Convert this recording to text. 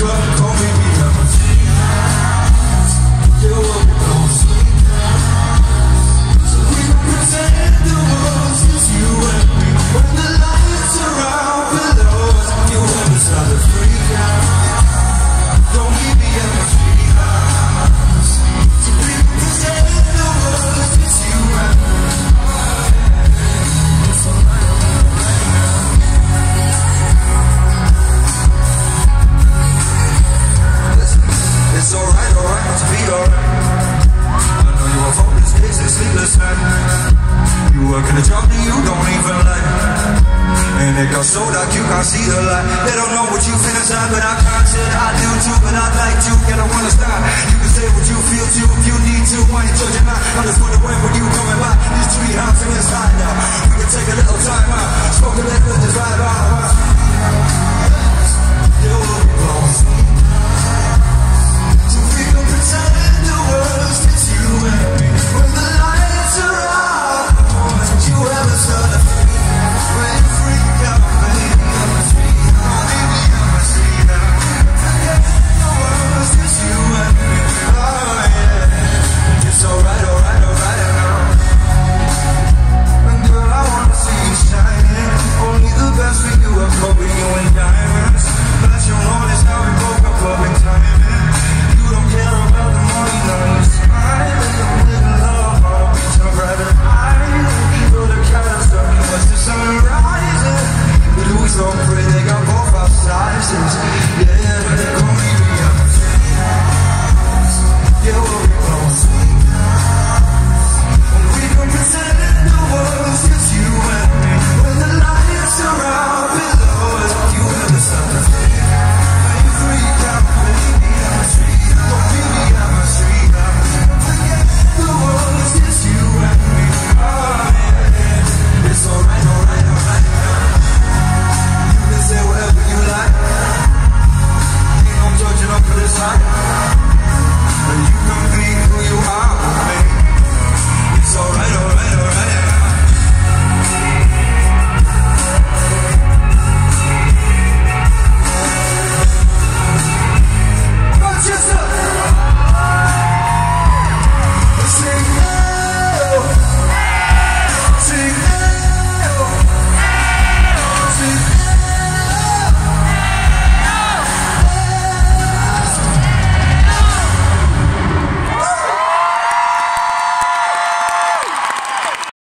good. sleepless night You working a job that you don't even like And it got so dark you can't see the light. They don't know what you feel inside but I can't I do too But I'd like to. And I wanna stop? You can say what you feel too if you need to. Why you judging? I just wonder when will you coming by. This tree house inside now. We can take a little time out. so pretty, got both our sizes